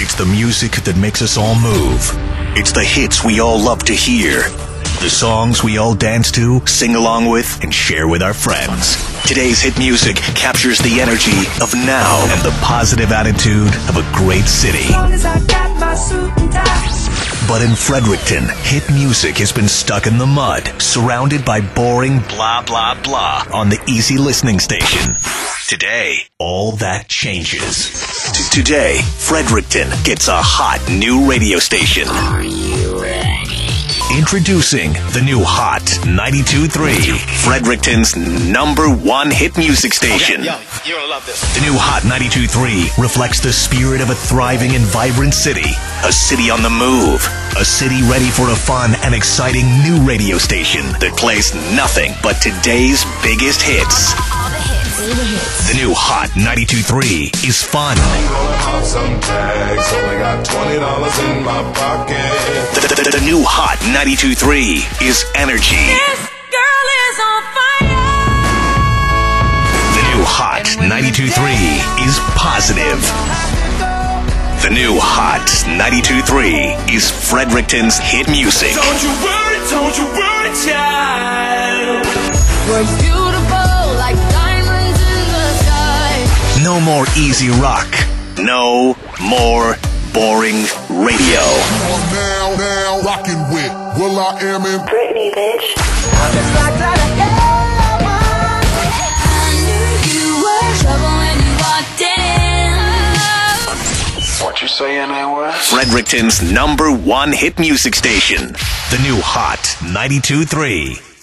It's the music that makes us all move. It's the hits we all love to hear. The songs we all dance to, sing along with, and share with our friends. Today's hit music captures the energy of now and the positive attitude of a great city. But in Fredericton, hit music has been stuck in the mud, surrounded by boring blah blah blah on the easy listening station. Today, all that changes. T- today, Fredericton gets a hot new radio station. Introducing the new Hot 92.3, Fredericton's number one hit music station. Yo, you're gonna love this. The new Hot 92.3 reflects the spirit of a thriving and vibrant city. A city on the move. A city ready for a fun and exciting new radio station that plays nothing but today's biggest hits. All the hits. The new Hot 92.3 is fun. Gonna pop some tags, only got twenty dollars in my pocket. The, the- the new Hot 92.3 is energy. This girl is on fire. The new Hot 92.3 is positive. The new Hot 92.3 is Fredericton's hit music. Don't you worry, don't you worry, child. No more easy rock. No more boring radio. now, now, rocking with will.i.am in Britney, bitch. I'm just like that. I knew you were trouble when you walked in. What you saying that was? Fredericton's number one hit music station. The new Hot 92.3.